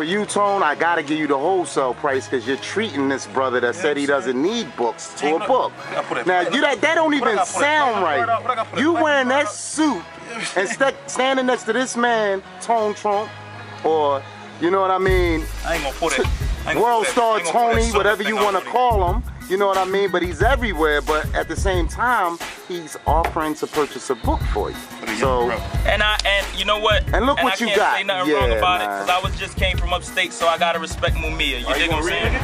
for you, Tone, I gotta give you the wholesale price because you're treating this brother that said he doesn't need books to a book. I gotta put it- Now you that that don't even gotta put it- sound what I gotta put it- what I right. gotta put it You wearing that suit and st- standing next to this man, Tone Trump, or you know what I mean? I ain't gonna put it. I ain't gonna World star I ain't gonna put that Tony, whatever you wanna call him. You know what I mean? But he's everywhere. But at the same time, he's offering to purchase a book for you. But a young So. And I and you know what? And look I what you can't got. say nothing wrong Yeah, about it because I was just came from upstate, so I gotta respect Mumia. You Are dig you what I'm saying?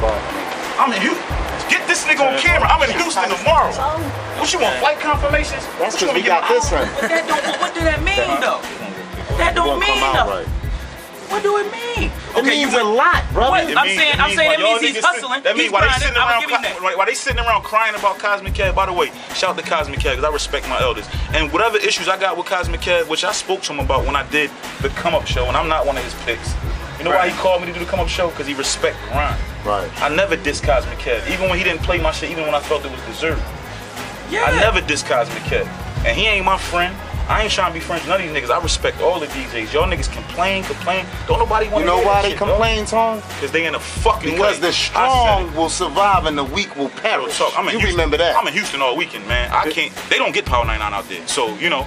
I'm in Houston. Get this nigga on camera. I'm in Houston tomorrow. Oh. What you want? Flight confirmations? that's What you because want we to got get this my- one. But that don't. What do that mean though? That don't mean come out though. right. What do it mean? It means a lot, brother. What? It I'm mean- saying- it I'm mean saying while that means he's hustling. sit- That means He's while they sitting around, give him cry- that. while while they sitting around crying about Cosmic Kev. By the way, shout out to Cosmic Kev because I respect my elders. And whatever issues I got with Cosmic Kev, which I spoke to him about when I did the come up show, and I'm not one of his picks. You know why he called me to do the come up show? Because he respect Ron. Right. I never diss Cosmic Kev, even when he didn't play my shit, even when I felt it was deserved. Yeah. I never diss Cosmic Kev. And he ain't my friend. I ain't trying to be friends with none of these niggas. I respect all the DJs. Y'all niggas complain, complain. Don't nobody want to You know why they complain, Tone? Because they in a fucking Because way. the I said strong will survive and the weak will Real perish. talk. I'm in you Houston. remember that? I'm in Houston all weekend, man. I can't. They don't get Power 99 out there. So you know.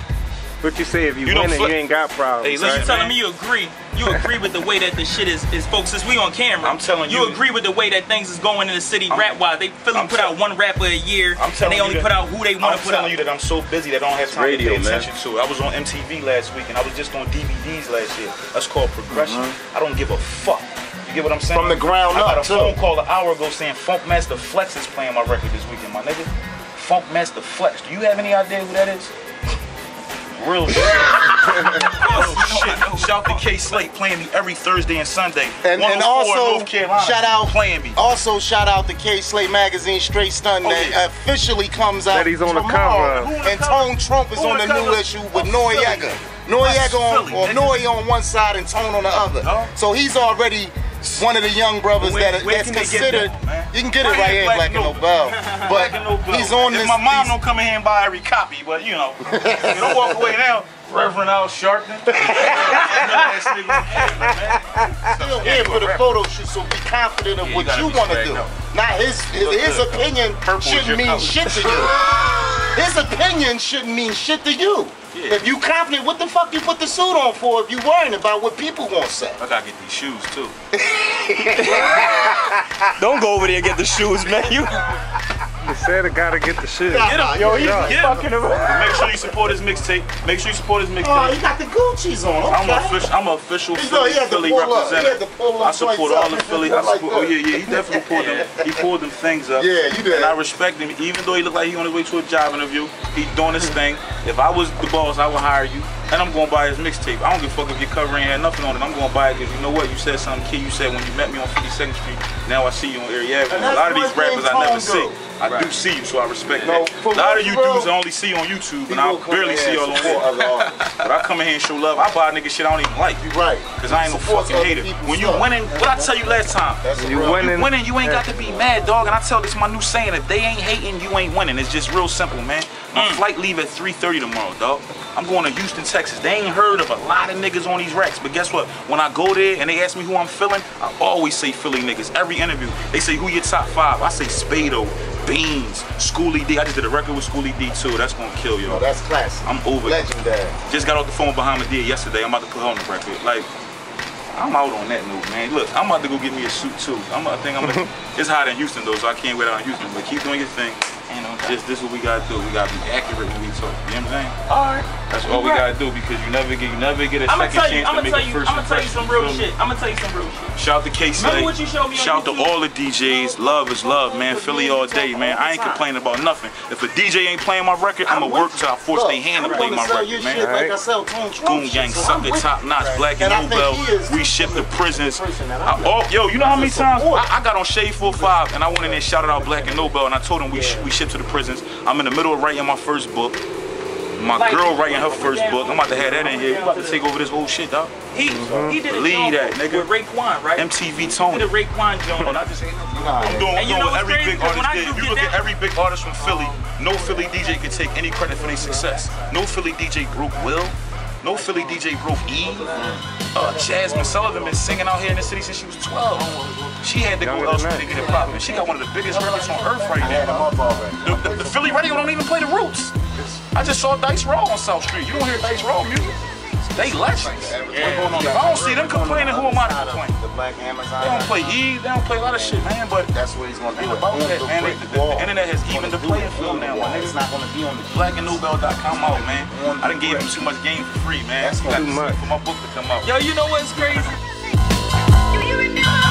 But you say if you, You win it, you ain't got problems. Hey, So listen, you telling man. me you agree? You agree with the way that the shit is, is folks? Since we on camera, I'm telling you you- agree with the way that things is going in the city rap wise. They Philly I'm put out one rapper a year, I'm and telling they only you that, put out who they want to put out. I'm telling you that I'm so busy that I don't have time radio, to pay man. attention to it. I was on MTV last week and I was just on DVDs last year. That's called progression. Mm-hmm. I don't give a fuck. You get what I'm saying? From the ground up. I got up, a too. phone call an hour ago saying Funkmaster Flex is playing my record this weekend, my nigga. Funkmaster Flex. Do you have any idea who that is? Oh, real shit. Real shit. Shout to Kay Slay playing me every Thursday and Sunday. And, oh and also, North shout out, playing me. also shout out to Kay Slay Magazine Straight Stun Oh, that yeah. officially comes out That he's on the cover of. Who on the And cover? Tone Trump is Who on on the the new issue with Of Noreaga. Philly. Noreaga on, or nigga. Nori on one side and Tone on the other. Oh. So he's already one of the young brothers Where- that where that's can they get considered. that, you can get it Right right here, Black Black and and Nobel. And But Nobel. he's on if this. my mom don't come in here and buy every copy, but you know, you don't walk away now. Reverend Al Sharpton. still here for the photo shoot, so be confident of Yeah, what gotta you want to do. up. Now his his, his opinion shouldn't mean color. shit to you. His opinion shouldn't mean shit to you. Yeah. If you confident, what the fuck you put the suit on for? If you worrying about what people gonna say? I gotta get these shoes too. Don't go over there and get the shoes, man. You You said I gotta get the shit. Get him. Yo, he's Get 'em. fucking around. Make sure you support his mixtape. Make sure you support his mixtape. Oh, mixtape. you got the Gucci's on. Okay. I'm official. I'm a official He's Philly, he had Philly pull up. He had representative. to pull up I support all the Philly. I Like. Oh yeah, yeah. He definitely pulled them. He pulled them things up. Yeah, you did. And I respect him, even though he looked like he on his way to a job interview. He doing his thing. If I was the boss, I would hire you, and I'm gonna buy his mixtape. I don't give a fuck if your cover ain't had nothing on it. I'm gonna buy it because you know what? You said something key. You said when you met me on 52nd Street. Now I see you on Erie Avenue. A lot of these rappers I never Kong see. Do. I do see you, so I respect No, that. for A lot of you for real. dudes I only see on YouTube, and I barely see y'all on support here. But I come in here and show love. I buy nigga shit I don't even like. You right. Cause I ain't no fucking hater. When you stuff. winning, what I tell you last time? That's You winning. You winning, you ain't got to be mad, dog. And I tell this my new saying: if they ain't hating, you ain't winning. It's just real simple, man. My flight leave at 3:30 tomorrow, dog. I'm going to Houston, Texas. They ain't heard of a lot of niggas on these racks, but guess what? When I go there and they ask me who I'm feeling, I always say Philly niggas. Every interview, they say who your top five. I say Spade-O, Beans, Schoolly D. I just did a record with Schoolly D too. That's gonna kill y'all. Oh, that's classic. I'm over it. Legendary. Just got off the phone with Bahamadia yesterday. I'm about to put her on the record. Like, I'm out on that note, man. Look, I'm about to go get me a suit too. I'm, I think I'm. Gonna, it's hot in Houston though, so I can't wait out in Houston. But keep doing your thing. Ain't no Just this is what we gotta do. We gotta be accurate when we talk. You know what I'm saying? All right. That's all we gotta do because you never get you never get a I'm gonna second tell you. chance I'm to gonna make tell a you. first I'm gonna tell you some real shit. I'm gonna tell you some real shit. Shout to K Remember what you showed me on Shout to all the DJs. Love is love, man. Philly all day, man. I ain't complaining about nothing. If a DJ ain't playing my record, I'ma work till I force Look, their hand to I'm play gonna my sell your record, shit man. Like I sell Tone Goon Gang, so suck I'm it, with top notch, black and And I think Nobel. We ship the prisons. person that I, I'm oh, yo, you know how many times. I, I got on Shade 45 and I went in there shouted out Black and Nobel and I told him we we ship to the prisons. I'm in the middle of writing my first book. My Like- girl writing her first book. I'm about to have that in here. We about to take over this whole shit, dog. He he did a Believe joint that, nigga. with Raekwon, right? MTV He Tony. did a Raekwon joint. Oh, not just ain't Nah, I'm doing, I'm you doing know what every crazy? big 'Cause when artist I did. You get look at every big artist from Philly, no Philly DJ can take any credit for their success. No Philly DJ broke Will. No Philly DJ broke E. Uh, Jazmine Sullivan been singing out here in the city since she was 12. She had to go elsewhere to get it poppin'. She got one of the biggest records on earth right now. The, the, the Philly radio don't even play the roots. I just saw Dice Raw on South Street. You don't hear Dice Raw music? They legends. If I don't see them complaining, who am I to complain? The black Amazon. They don't play E, they don't play a lot of shit, man, but That's what he's gonna do. about that, the man. The, the, the internet has evened the playing field now, wall. my It's not gonna be on the Blackandnobel.com out, man. On the I done gave him too much game for free, man. That's You got too to much. for my book to come out. Yo, you know what's crazy?